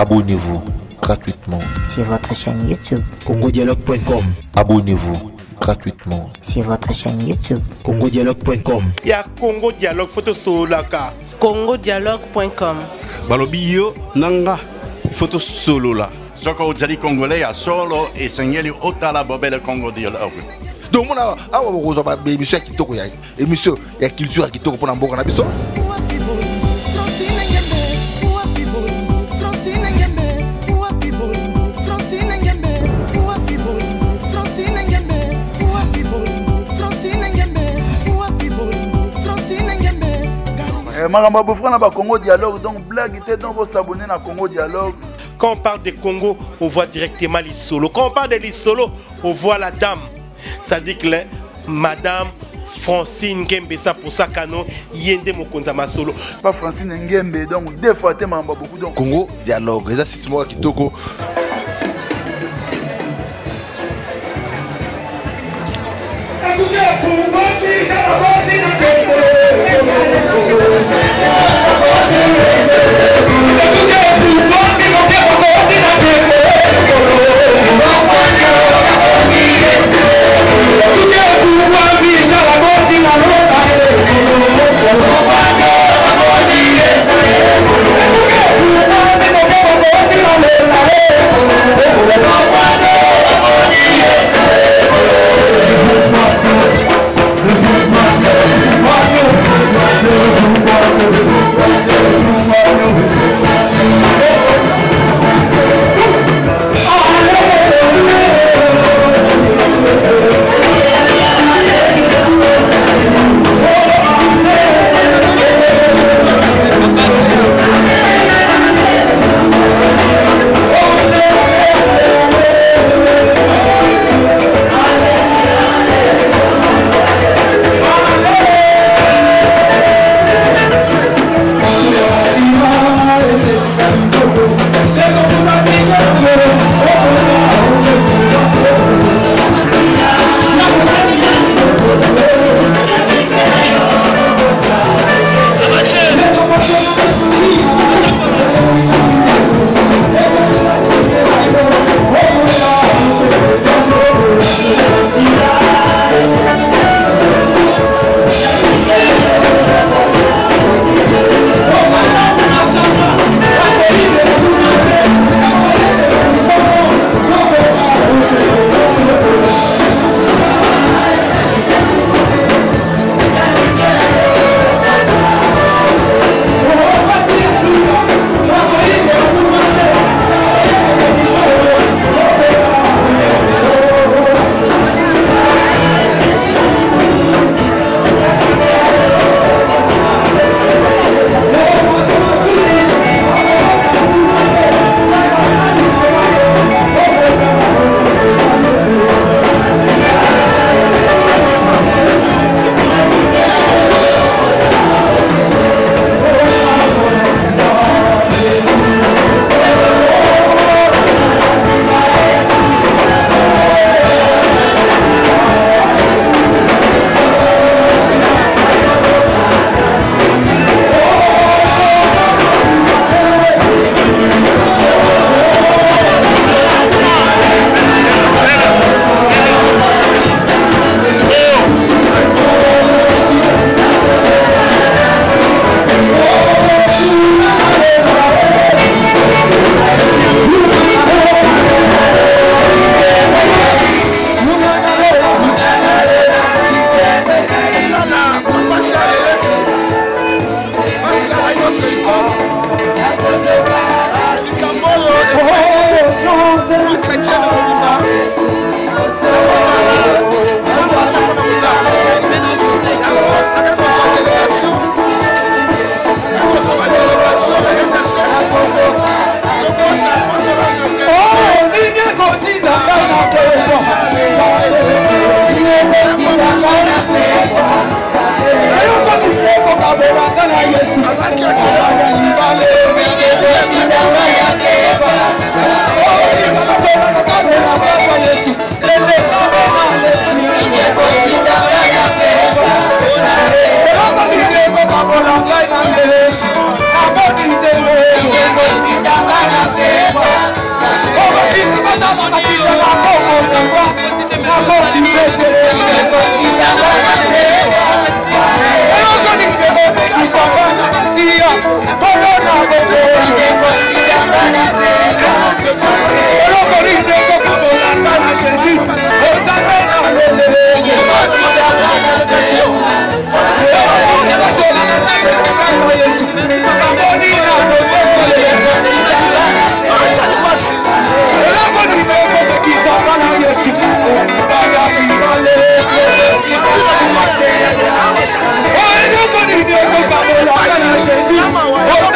Abonnez-vous gratuitement. sur votre chaîne YouTube. congodialogue.com Abonnez-vous gratuitement. Sur votre chaîne YouTube. congodialogue.com ya congo dialogue foto sololaka congodialogue.com balobi yo na nga ifo tosolola soki ozali congolais ya solo esengeli otala bobele congo dialogue donc mona awa bokozwa baémission ya kitoko ya émission ya culture ya kitoko mpona mboka na biso makambo ya bofra na bacongo dialogue. Donc blague te donc bosabone na congo dialogue. Quand on parle de congo on voit directement lisolo quand on parle de lisolo on voit la dame. Ça dit que madame francine ngembe eza posakano ye nde mokonzi ya masolo pa francine ngembe donc deux fois te makambo ya beaucoup donc. Congo dialogue. Eza site moko ya kitoko Ìdílé ìlú wa bí ìṣàlàbọ̀ sí wọn ló bá ilé ìlú lọ́wọ́. akotinda nakoko nakotibeteleelokoni ndeko ekisaka siya kolo na bokoelokoni ndeko kobolanga na jésus ozanga na lele yesu amoni na bokokole ọlọ́run ṣe sí ó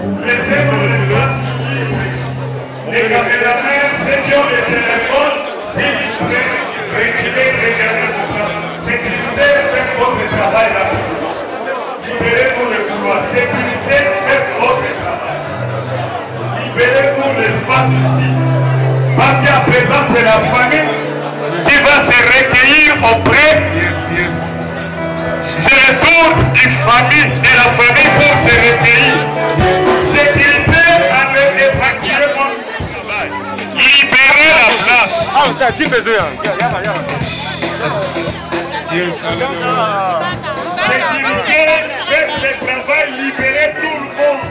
L'espace libre ici. Les ceux qui ont téléphones, s'il vous plaît, reculez, regardez vos plans. Sécurité, faites votre travail là. Libérez-nous le. Sécurité, faites votre travail. Parce qu'à présent, c'est la famille qui va se recueillir auprès. C'est le tour du famille et la famille pour se recueillir. Sécurité, évacuer mon travail. Libérez la place. Yes, alléluia. Sécurité, faites le travail, libérez tout le monde.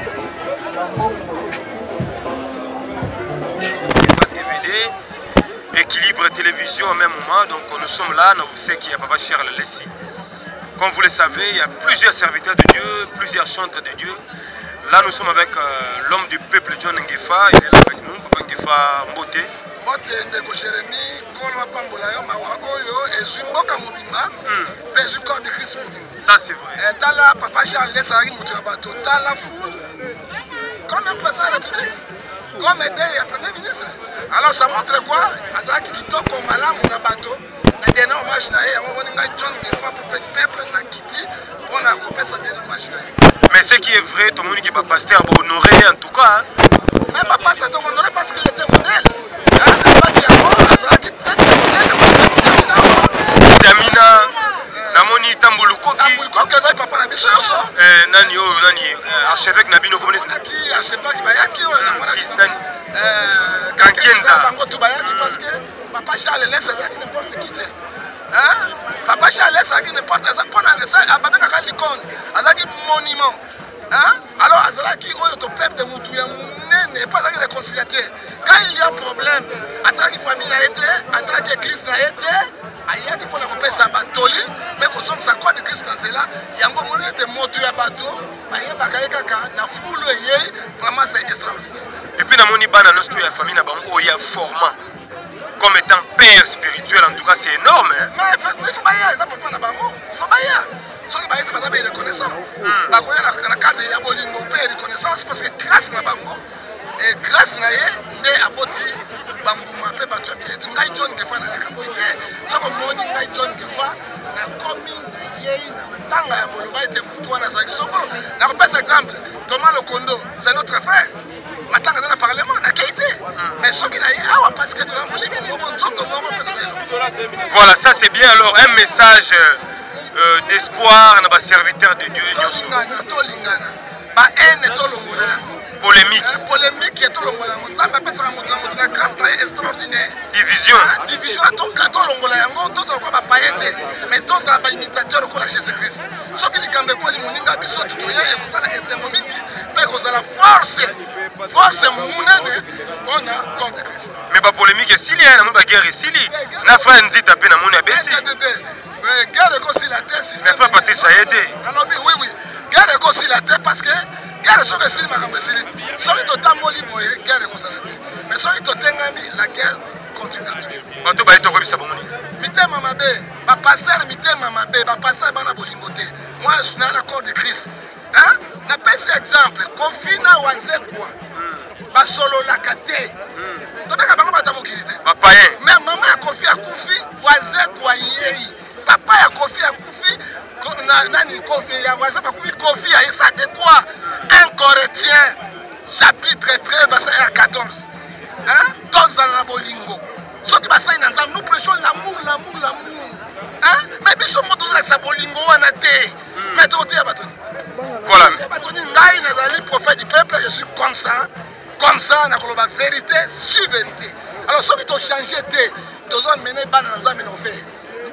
TVD, Équilibre Télévision au même moment. Donc nous sommes là, nous savons qu'il y a Papa Charles Lessi. Comme vous le savez, il y a plusieurs serviteurs de Dieu, plusieurs chantres de Dieu. Là, nous sommes avec euh, l'homme du peuple John Ngefa. Il est là avec nous, Papa Ngefa Mbote. mbote ndeko jeremi nkolo apambola yo mawa oyo ezwi mboka mobimba mpe ezwi corps de christ mobimba Ça, c'est vrai. Eh, tala papa charles ezalaki moto ya bato tala ful comme un président de la république comme aide ya premier ministre alors ça montre quoi? Azalaki kitoko malamu na bato na dernier hommage na ye yango moni ngai john gefa prophète peuple na kiti mpona kopesa dernier hommage na ye. Mais ce qui est vrai, pasteur, va honorer en tout cas. papa ça donc honoré parce qu'il était modèle. Bati yango azalaki très modèle Jamina, Namoni Tambulukoki, tambulukoki ezali papa na biso nyonso eh, nani oyo nani? Eh, archevêque na bino comment est-ce bayaki oyo namonaki nani? Kankenza bango tu bayaki parce que papa charles les azalaki n'importe qui te Hein? papa charles azalaki n'importe eza mpona babengaka likonde azalaki monument Hein? alors azalaki oyo toperde mutu ya monene mpo azalaki réconciliateur quand il y a problème atalaki famille na ye te atalaki église na ye te ayaki mpona kopesa batoli mpe kozongisa corps de christ na nzela yango moni ete moto ya bato bayebaka ye kaka na fulu eyei vraiment c'est extraordinaire Et puis Namoni Bana, notre la famille n'a pas il y a formant comme étant père spirituel, en tout cas c'est énorme. Hein? mais il faut baya eza papa na bango faut baya Voilà, ça c'est bien alors un message euh, d'espoir dans les serviteurs de Dieu. tolingana baene tolongola yango Polémique. Eh, polémique ye tolongola yango nzambe apesaka moto na moto na grâce na ye extraordinaire. Division. Ah, division atoka tolongola yango tozala lokola bapaye te. Mais tozala baimitateur lokola jésus christ soki likambo ekoli moninga biso totoya ekozala esengo mingi. Mpe ekozala force force monene mpona corps de christ. Mais pas polémique, s'il y a une guerre ici, na frère Nzita pe na moni abeti. Eh, guerre ekosila te Mais pas partir ça aider. nalobi oui oui guerre ekosila te parce que guerre soki esili makambo esili te soki totamboli boye guerre ekozala te mais soki totengami la guerre continue toujours. Bato ba eto kobisa bango ni. mitema mabe bapaster mitema mabe bapaster bana bolingo te moi je suis na na corps de christ. Hein? napesi exemple kofi na wazekwa basololaka te tobeka bango bato ya mokili te me mama ya kofi akufi wazekwa yei papa ya kofi akufi nani kofi ya wazekwa akufi kofi ya esa de quoi un corétien chapitre 13 verset 1 à 14 Hein? tozala na bolingo. Soki basali na nzambe nous prêchons l'amour l'amour l'amour. Hein? me biso mo tozolakisa bolingo wana te. Me tokoteya bato nini? Voilà. Ya bato nini? Ngai nazali prophète du peuple je suis comme ça comme ça nakoloba vérité sur vérité. Alors soki tochange te tozomene bana na nzambe na ofer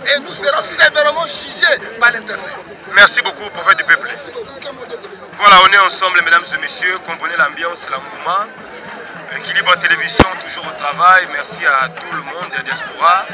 et nous serons sévèrement jugés par l'internet Merci beaucoup, prophète du peuple. merci beaucoup Voilà, on est ensemble, mesdames et messieurs. Comprenez l'ambiance, l'engouement. Équilibre Télévision, toujours au travail. Merci à tout le monde, la diaspora.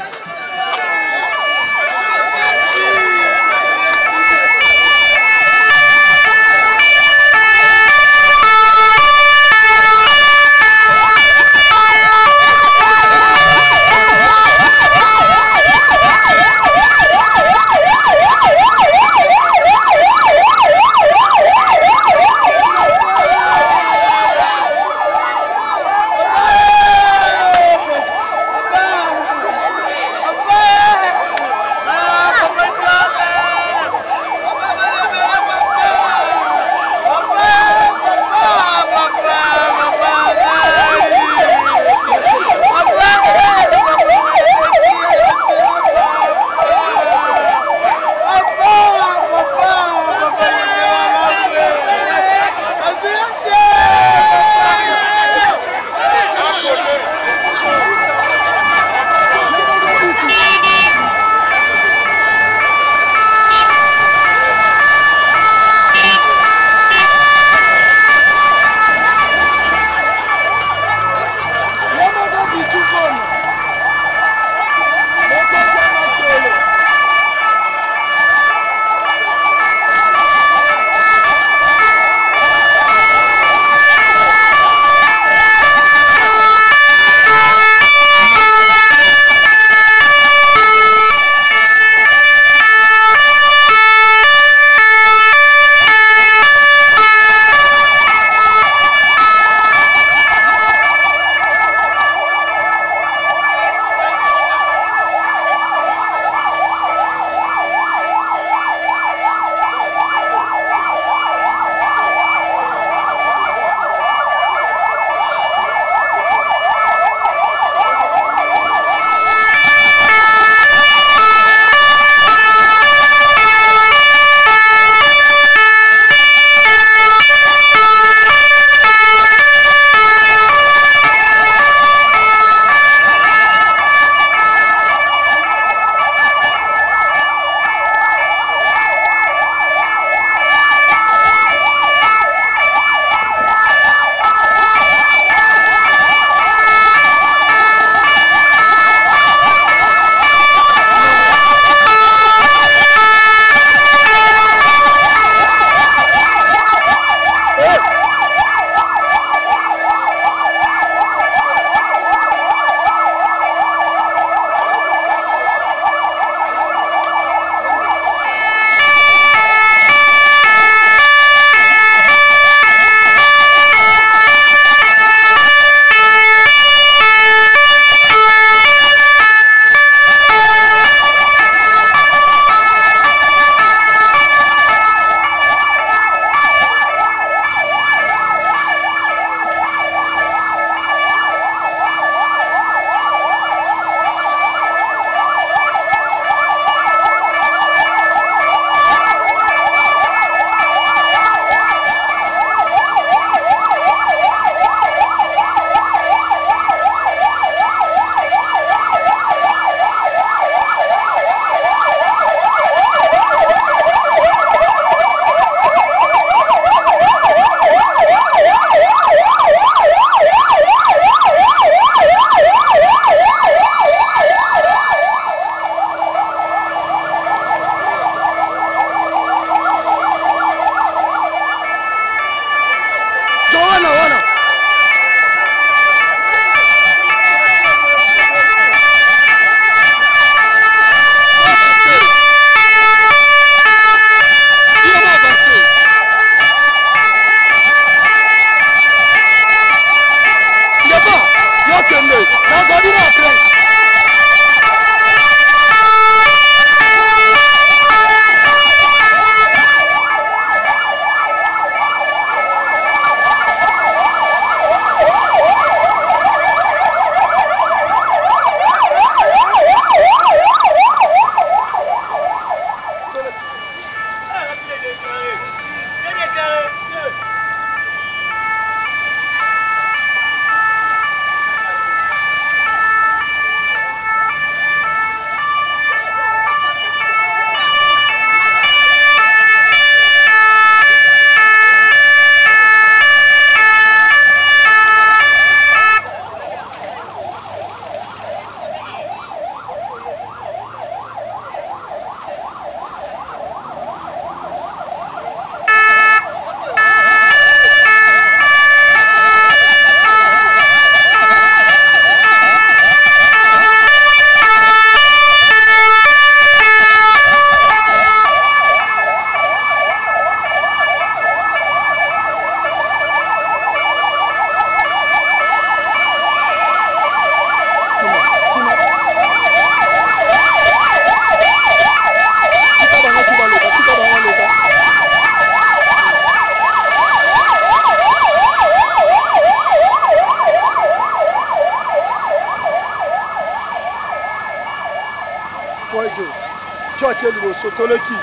Tomaki liboso toleki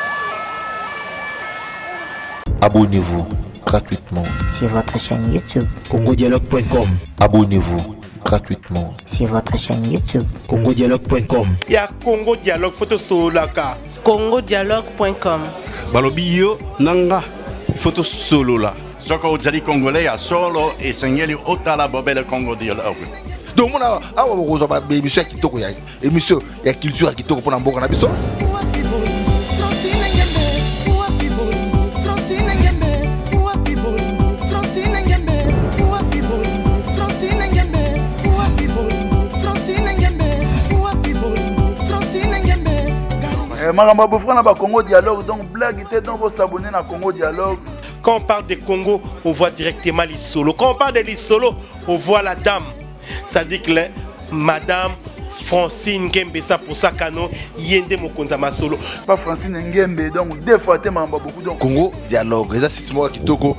Abonnez-vous gratuitement sur votre chaîne YouTube. congodialogue.com Abonnez-vous gratuitement Sur votre chaîne YouTube. congodialogue.com ya congo dialogue fo tosololaka congodialogue.com balobi yo na nga ifo tosolola soki ozali congolais ya solo esengeli otala bobele congo dialogue. Donc mona awa bokozwa émission ya kitoko ya émission ya culture ya kitoko mpona mboka na biso makambo ya bofra na bacongo dialogue donc blague te donc bosabone na congo dialogue Quand on parle de Congo, on voit directement l'Isolo. Quand on parle de l'Isolo, on voit la dame. Ça dit que là, Madame Francine Gembesa pour ça kano yende mokonza masolo. pas francine ngembe donc deux fois te makambo ya beaucoup donc congo dialogue eza site moko ya kitoko